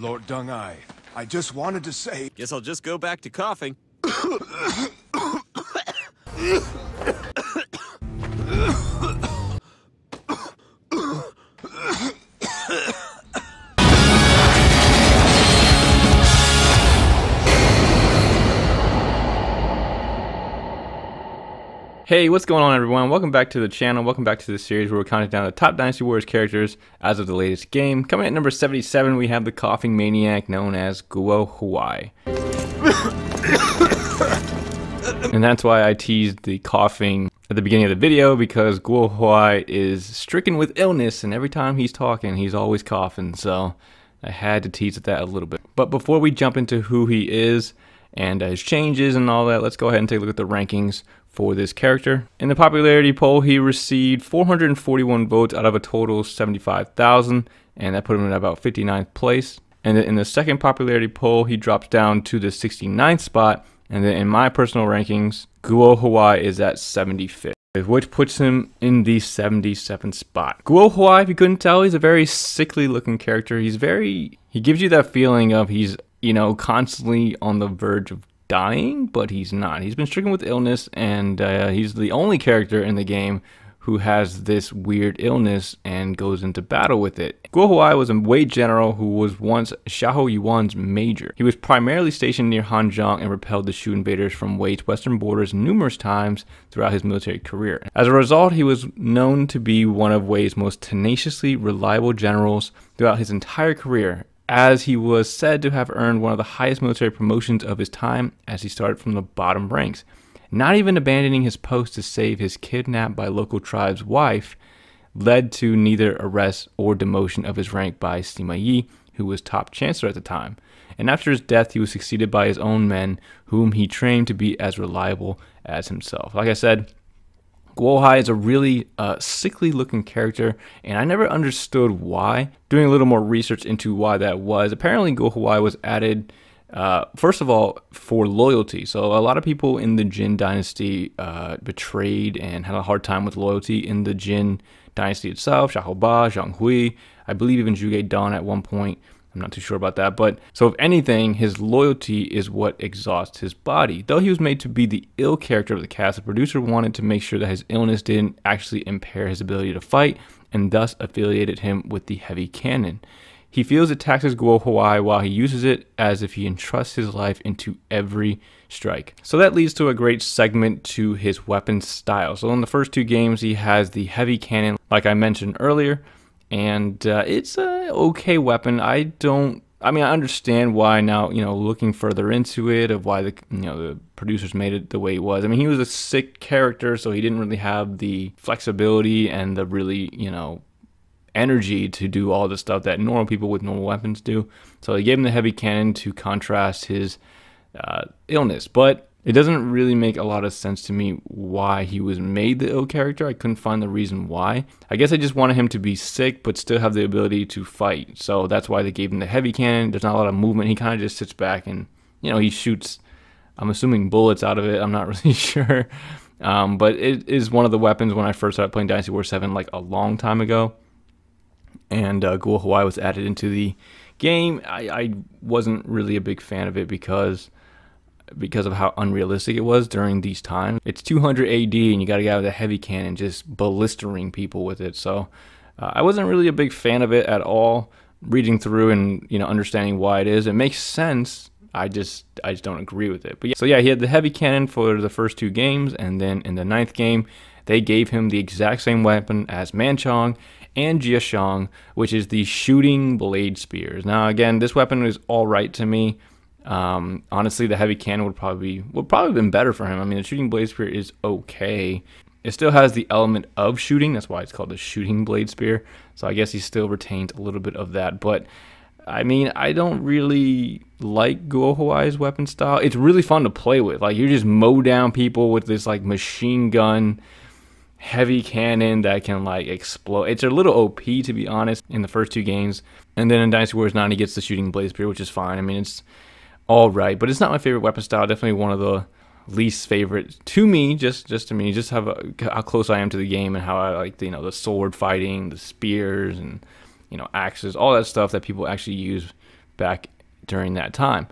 Lord Dungai, I just wanted to say... Guess I'll just go back to coughing. Hey, what's going on everyone? Welcome back to the channel. Welcome back to the series where we're counting down the top Dynasty Warriors characters as of the latest game. Coming at number 77, we have the coughing maniac known as Guo Huai. and that's why I teased the coughing at the beginning of the video because Guo Huai is stricken with illness and every time he's talking, he's always coughing. So I had to tease at that a little bit. But before we jump into who he is, and his changes and all that, let's go ahead and take a look at the rankings for this character. In the popularity poll, he received 441 votes out of a total 75,000, and that put him in about 59th place. And then in the second popularity poll, he drops down to the 69th spot, and then in my personal rankings, Guo Huai is at 75th which puts him in the 77th spot. Guo Huai, if you couldn't tell, he's a very sickly looking character. He's very, he gives you that feeling of he's, you know, constantly on the verge of dying, but he's not. He's been stricken with illness, and uh, he's the only character in the game who has this weird illness and goes into battle with it. Guo Huai was a Wei general who was once Xiahou Yuan's major. He was primarily stationed near Hanzhong and repelled the Shu invaders from Wei's western borders numerous times throughout his military career. As a result, he was known to be one of Wei's most tenaciously reliable generals throughout his entire career as he was said to have earned one of the highest military promotions of his time as he started from the bottom ranks. Not even abandoning his post to save his kidnapped by local tribe's wife led to neither arrest or demotion of his rank by Sima Yi, who was top chancellor at the time. And after his death, he was succeeded by his own men, whom he trained to be as reliable as himself. Like I said, Guo Huai is a really uh, sickly looking character, and I never understood why. Doing a little more research into why that was, apparently Guo Huai was added, uh, first of all, for loyalty. So a lot of people in the Jin dynasty uh, betrayed and had a hard time with loyalty in the Jin dynasty itself. Xiahou Zhong Hui, I believe even Zhuge Dan at one point I'm not too sure about that. But so, if anything, his loyalty is what exhausts his body. Though he was made to be the ill character of the cast, the producer wanted to make sure that his illness didn't actually impair his ability to fight and thus affiliated him with the heavy cannon. He feels it taxes Guo Huai while he uses it as if he entrusts his life into every strike. So that leads to a great segment to his weapon style. So in the first two games, he has the heavy cannon, like I mentioned earlier and uh, it's a okay weapon. I don't. I mean, I understand why now. You know, looking further into it, of why the you know the producers made it the way it was. I mean, he was a sick character, so he didn't really have the flexibility and the really you know energy to do all the stuff that normal people with normal weapons do. So they gave him the heavy cannon to contrast his uh, illness, but it doesn't really make a lot of sense to me why he was made the ill character. I couldn't find the reason why. I guess I just wanted him to be sick but still have the ability to fight. So that's why they gave him the heavy cannon. There's not a lot of movement. He kind of just sits back and, you know, he shoots, I'm assuming bullets out of it. I'm not really sure. Um, but it is one of the weapons when I first started playing Dynasty War 7 like a long time ago. And uh, Guo Huai was added into the game. I, I wasn't really a big fan of it because because of how unrealistic it was during these times. It's 200 AD and you got to get out with a heavy cannon just blistering people with it. So uh, I wasn't really a big fan of it at all. Reading through and you know understanding why it is, it makes sense. I just I just don't agree with it. But yeah, so yeah, he had the heavy cannon for the first two games, and then in the ninth game, they gave him the exact same weapon as Man Chong and Jia Chong, which is the shooting blade spears. Now again, this weapon is all right to me. Um, honestly, the heavy cannon would probably would probably been better for him. I mean, the shooting blade spear is okay. It still has the element of shooting. That's why it's called the shooting blade spear. So I guess he still retained a little bit of that. But I mean, I don't really like Guo Huai's weapon style. It's really fun to play with. Like you just mow down people with this like machine gun heavy cannon that can like explode. It's a little OP to be honest in the first two games. And then in Dynasty Warriors 9 he gets the shooting blade spear, which is fine. I mean, it's all right, but it's not my favorite weapon style. Definitely one of the least favorite to me. Just just to me, just how how close I am to the game and how I like the, you know the sword fighting, the spears, and you know axes, all that stuff that people actually use back during that time.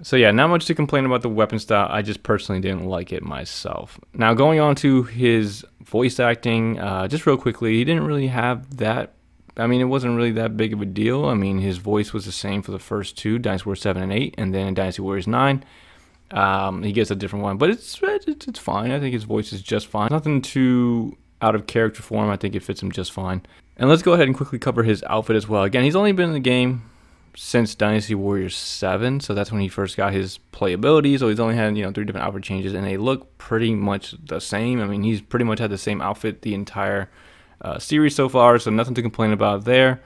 So yeah, not much to complain about the weapon style. I just personally didn't like it myself. Now going on to his voice acting, uh, just real quickly, he didn't really have that. I mean, it wasn't really that big of a deal. I mean, his voice was the same for the first two, Dynasty Warriors 7 and 8, and then in Dynasty Warriors 9, um, he gets a different one. But it's, it's, it's fine. I think his voice is just fine. Nothing too out of character for him. I think it fits him just fine. And let's go ahead and quickly cover his outfit as well. Again, he's only been in the game since Dynasty Warriors 7, so that's when he first got his playability. So he's only had, you know, three different outfit changes, and they look pretty much the same. I mean, he's pretty much had the same outfit the entire uh, series so far, so nothing to complain about there.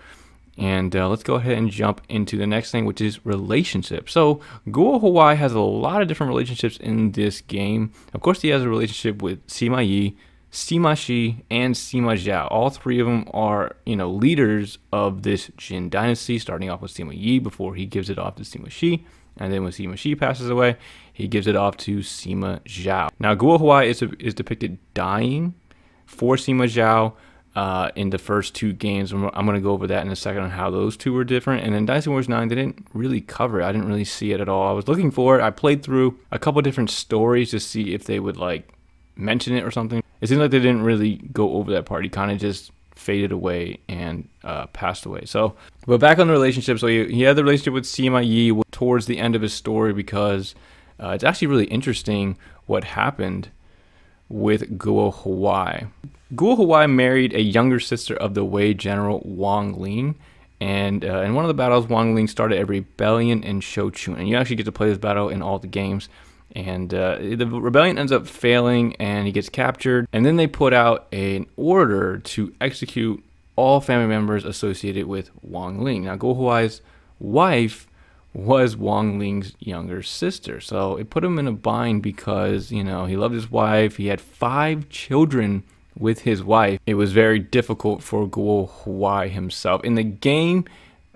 And uh, let's go ahead and jump into the next thing, which is relationships. So Guo Huai has a lot of different relationships in this game. Of course, he has a relationship with Sima Yi, Sima Shi, and Sima Zhao. All three of them are, you know, leaders of this Jin dynasty, starting off with Sima Yi before he gives it off to Sima Shi. And then when Sima Shi passes away, he gives it off to Sima Zhao. Now, Guo Huai is, is depicted dying for Sima Zhao uh, in the first two games. I'm going to go over that in a second on how those two were different. And then Dynasty Warriors 9, they didn't really cover it. I didn't really see it at all. I was looking for it. I played through a couple different stories to see if they would like mention it or something. It seems like they didn't really go over that part. He kind of just faded away and uh, passed away. So, but back on the relationship. So he, he had the relationship with Sima Yi towards the end of his story because uh, it's actually really interesting what happened with Guo Huai. Guo Huai married a younger sister of the Wei general Wang Ling. And uh, in one of the battles, Wang Ling started a rebellion in Shouchun. And you actually get to play this battle in all the games and uh, the rebellion ends up failing and he gets captured and then they put out an order to execute all family members associated with wang ling now guo huai's wife was wang ling's younger sister so it put him in a bind because you know he loved his wife he had five children with his wife it was very difficult for guo huai himself in the game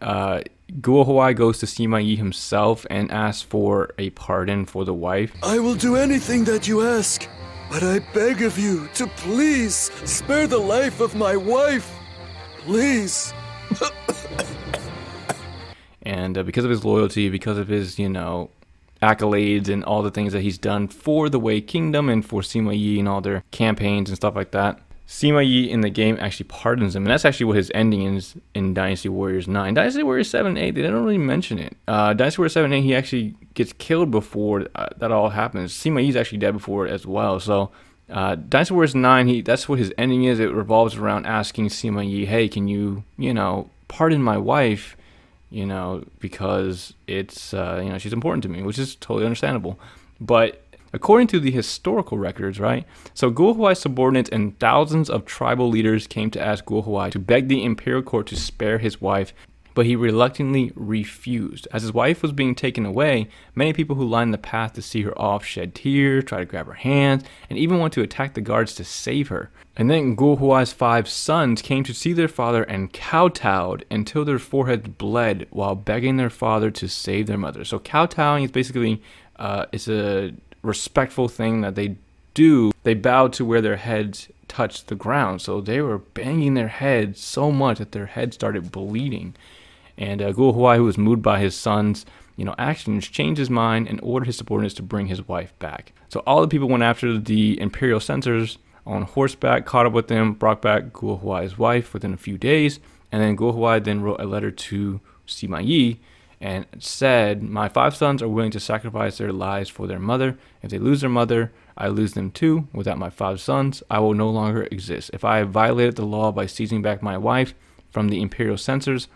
uh, Guo Huai goes to Sima Yi himself and asks for a pardon for the wife. I will do anything that you ask, but I beg of you to please spare the life of my wife. Please. and uh, because of his loyalty, because of his, you know, accolades and all the things that he's done for the Wei Kingdom and for Sima Yi and all their campaigns and stuff like that, Sima Yi in the game actually pardons him, and that's actually what his ending is in Dynasty Warriors 9. Dynasty Warriors 7 8, they don't really mention it. Uh, Dynasty Warriors 7 8, he actually gets killed before uh, that all happens. Sima Yi's actually dead before it as well, so uh, Dynasty Warriors 9, he, that's what his ending is. It revolves around asking Sima Yi, hey, can you, you know, pardon my wife, you know, because it's, uh, you know, she's important to me, which is totally understandable. But According to the historical records, right? So Guo Huai's subordinates and thousands of tribal leaders came to ask Guo Huai to beg the imperial court to spare his wife, but he reluctantly refused. As his wife was being taken away, many people who lined the path to see her off shed tears, tried to grab her hands, and even went to attack the guards to save her. And then Guo Huai's five sons came to see their father and kowtowed until their foreheads bled while begging their father to save their mother. So kowtowing is basically uh, it's a respectful thing that they do, they bow to where their heads touched the ground. So they were banging their heads so much that their heads started bleeding. And uh, Guo Huai, who was moved by his son's you know, actions, changed his mind and ordered his subordinates to bring his wife back. So all the people went after the imperial censors on horseback, caught up with them, brought back Guo Huai's wife within a few days. And then Guo Huai then wrote a letter to Sima Yi and said, My five sons are willing to sacrifice their lives for their mother. If they lose their mother, I lose them too. Without my five sons, I will no longer exist. If I have violated the law by seizing back my wife from the imperial censors,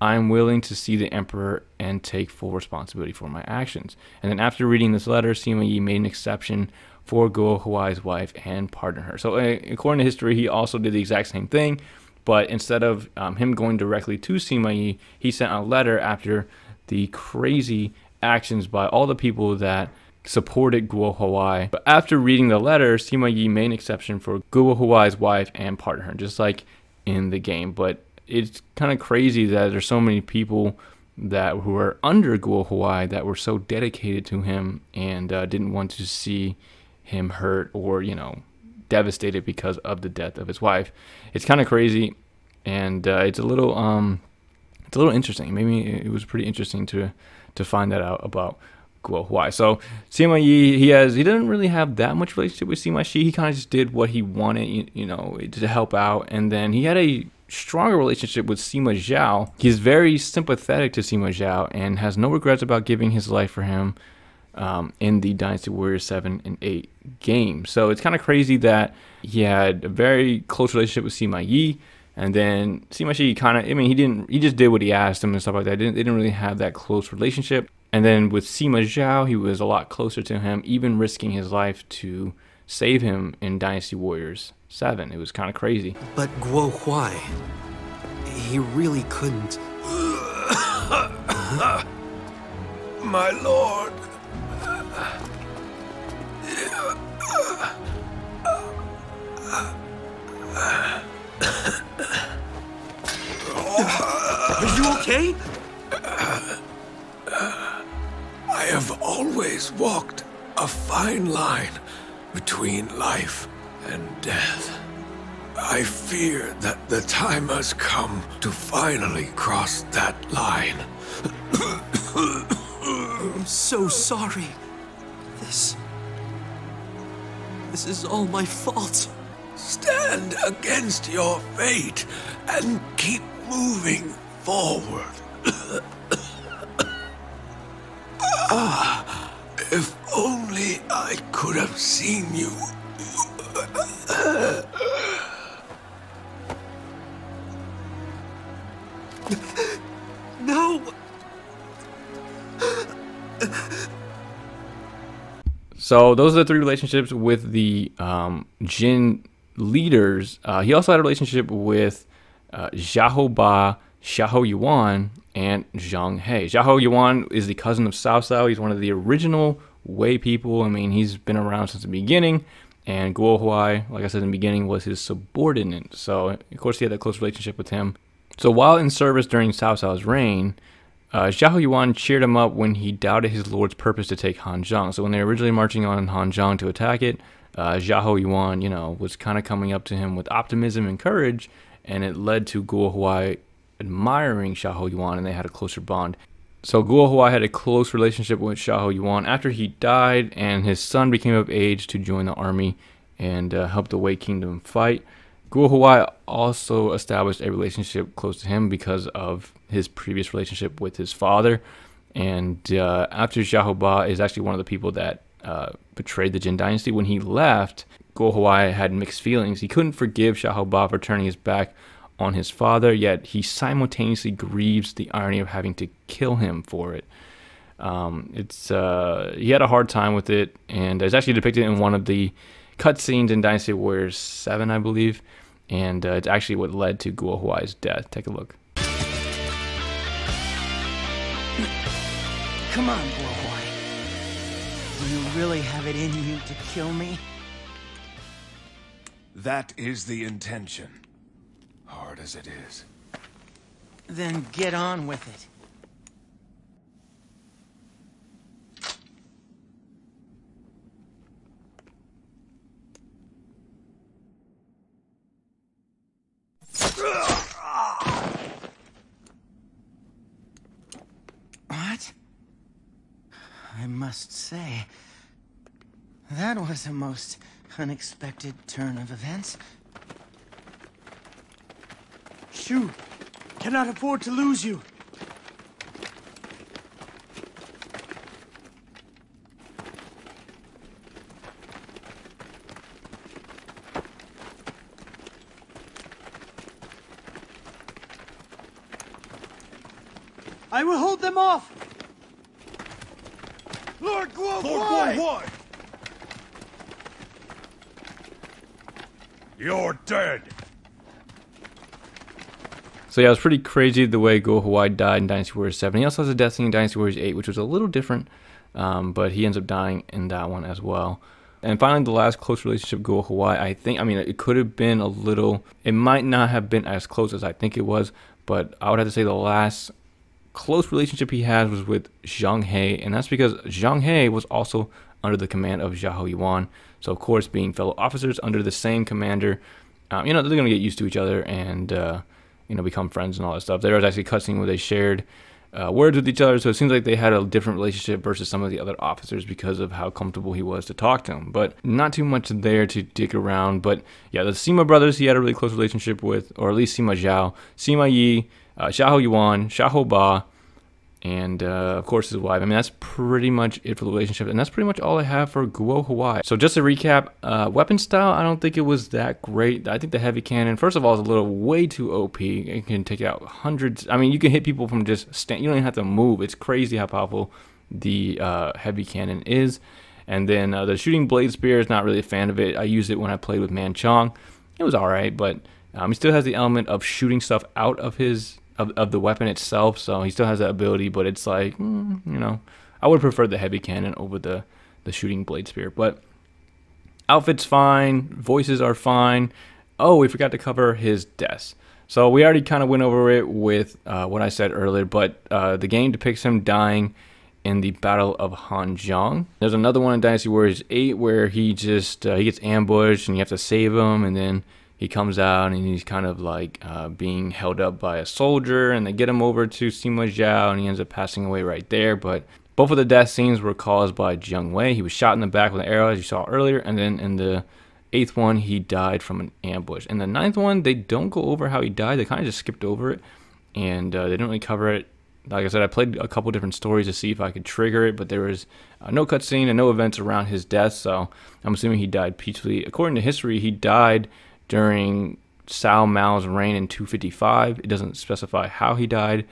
I am willing to see the emperor and take full responsibility for my actions. And then after reading this letter, Sima Yi made an exception for Guo Huai's wife and pardoned her. So uh, according to history, he also did the exact same thing but instead of um, him going directly to Sima Yi, he sent a letter after the crazy actions by all the people that supported Guo Huai. But after reading the letter, Sima Yi made an exception for Guo Huai's wife and pardoned her, just like in the game. But it's kind of crazy that there's so many people that who are under Guo Huai that were so dedicated to him and uh, didn't want to see him hurt or you know devastated because of the death of his wife. It's kind of crazy, and uh, it's a little um, it's a little interesting. Maybe it was pretty interesting to to find that out about Guo Huai. So Sima Yi, he has he didn't really have that much relationship with Sima Shi. He kind of just did what he wanted, you, you know, to help out, and then he had a stronger relationship with Sima Zhao. He's very sympathetic to Sima Zhao and has no regrets about giving his life for him um, in the Dynasty Warriors 7 and 8 game. So it's kind of crazy that he had a very close relationship with Sima Yi. And then Sima Shi kind of, I mean, he didn't, he just did what he asked him and stuff like that. Didn't, they didn't really have that close relationship. And then with Sima Zhao, he was a lot closer to him, even risking his life to save him in Dynasty Warriors 7. It was kind of crazy. But Guo Huai, he really couldn't. My lord. Are you okay? I have always walked a fine line between life and death. I fear that the time has come to finally cross that line. I'm so sorry. This. This is all my fault. Stand against your fate and keep moving forward. ah, if only I could have seen you. So those are the three relationships with the um, Jin leaders. Uh, he also had a relationship with uh, Xiahou Ba, Xiahou Yuan, and Zhang He. Xiahou Yuan is the cousin of Cao Cao. He's one of the original Wei people. I mean, he's been around since the beginning. And Guo Huai, like I said in the beginning, was his subordinate. So, of course, he had a close relationship with him. So, while in service during Cao Cao's reign, uh, Xiahou Yuan cheered him up when he doubted his lord's purpose to take Hanzhong. So, when they were originally marching on Hanzhong to attack it, uh, Xiahou Yuan, you know, was kind of coming up to him with optimism and courage, and it led to Guo Huai admiring Xiahou Yuan, and they had a closer bond. So Guo Huai had a close relationship with Xiahou Yuan after he died, and his son became of age to join the army and uh, help the Wei Kingdom fight. Guo Huai also established a relationship close to him because of his previous relationship with his father. And uh, after Xiahou Ba is actually one of the people that uh, betrayed the Jin dynasty. When he left, Guo Huai had mixed feelings. He couldn't forgive Xiahou Ba for turning his back on his father, yet he simultaneously grieves the irony of having to kill him for it. Um, it's uh, he had a hard time with it, and it's actually depicted in one of the cutscenes in Dynasty Warriors Seven, I believe, and uh, it's actually what led to Guo Huai's death. Take a look. Come on, Guo Huai. Do you really have it in you to kill me? That is the intention. Hard as it is. Then get on with it. What? I must say, that was a most unexpected turn of events. Shu, cannot afford to lose you. I will hold them off. Lord Guo Lord Huai! Guo Huai! You're dead! So yeah, it was pretty crazy the way Guo Huai died in Dynasty Warriors 7. He also has a death scene in Dynasty Warriors 8, which was a little different, um, but he ends up dying in that one as well. And finally, the last close relationship, Guo Huai, I think, I mean, it could have been a little, it might not have been as close as I think it was, but I would have to say the last close relationship he had was with Zhang He, and that's because Zhang He was also under the command of Xiahou Yuan. So, of course, being fellow officers under the same commander, um, you know, they're going to get used to each other, and uh, you know, become friends and all that stuff. There was actually cutscene where they shared uh, words with each other, so it seems like they had a different relationship versus some of the other officers because of how comfortable he was to talk to him. But not too much there to dig around. But yeah, the Sima brothers he had a really close relationship with, or at least Sima Zhao, Sima Yi, uh, Yuan, Xiahou Ba, and uh, of course his wife. I mean, that's pretty much it for the relationship, and that's pretty much all I have for Guo Huai. So just to recap, uh, weapon style, I don't think it was that great. I think the heavy cannon, first of all, is a little way too OP. It can take out hundreds. I mean, you can hit people from just stand. You don't even have to move. It's crazy how powerful the uh, heavy cannon is. And then uh, the shooting blade spear is not really a fan of it. I used it when I played with Man Chong. It was all right, but um, he still has the element of shooting stuff out of his of, of the weapon itself. So he still has that ability, but it's like, mm, you know, I would prefer the heavy cannon over the, the shooting blade spear. But outfit's fine, voices are fine. Oh, we forgot to cover his deaths. So we already kind of went over it with uh, what I said earlier, but uh, the game depicts him dying in the Battle of Hanjiang. There's another one in Dynasty Warriors 8 where he just uh, he gets ambushed and you have to save him, and then he comes out and he's kind of like uh, being held up by a soldier and they get him over to Sima Zhao and he ends up passing away right there. But both of the death scenes were caused by Jiang Wei. He was shot in the back with an arrow, as you saw earlier, and then in the eighth one, he died from an ambush. In the ninth one, they don't go over how he died. They kind of just skipped over it, and uh, they don't really cover it. Like I said, I played a couple different stories to see if I could trigger it, but there was uh, no cutscene and no events around his death, so I'm assuming he died peacefully. According to history, he died during Cao Mao's reign in 255. It doesn't specify how he died,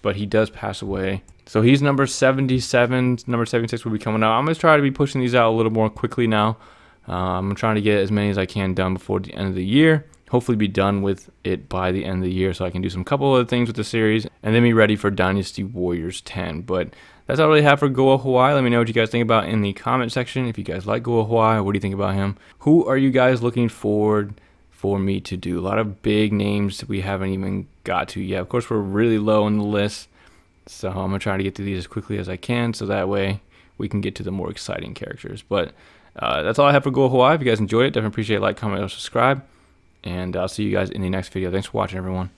but he does pass away. So he's number 77. Number 76 will be coming out. I'm going to try to be pushing these out a little more quickly now. Uh, I'm trying to get as many as I can done before the end of the year. Hopefully, be done with it by the end of the year so I can do some couple other things with the series and then be ready for Dynasty Warriors 10. But that's all I really have for Guo Huai. Let me know what you guys think about in the comment section. If you guys like Guo Huai, what do you think about him? Who are you guys looking forward for me to do. A lot of big names that we haven't even got to yet. Of course, we're really low on the list, so I'm gonna try to get through these as quickly as I can, so that way we can get to the more exciting characters. But uh, that's all I have for Guo Huai. If you guys enjoyed it, definitely appreciate like, comment, or subscribe, and I'll see you guys in the next video. Thanks for watching, everyone.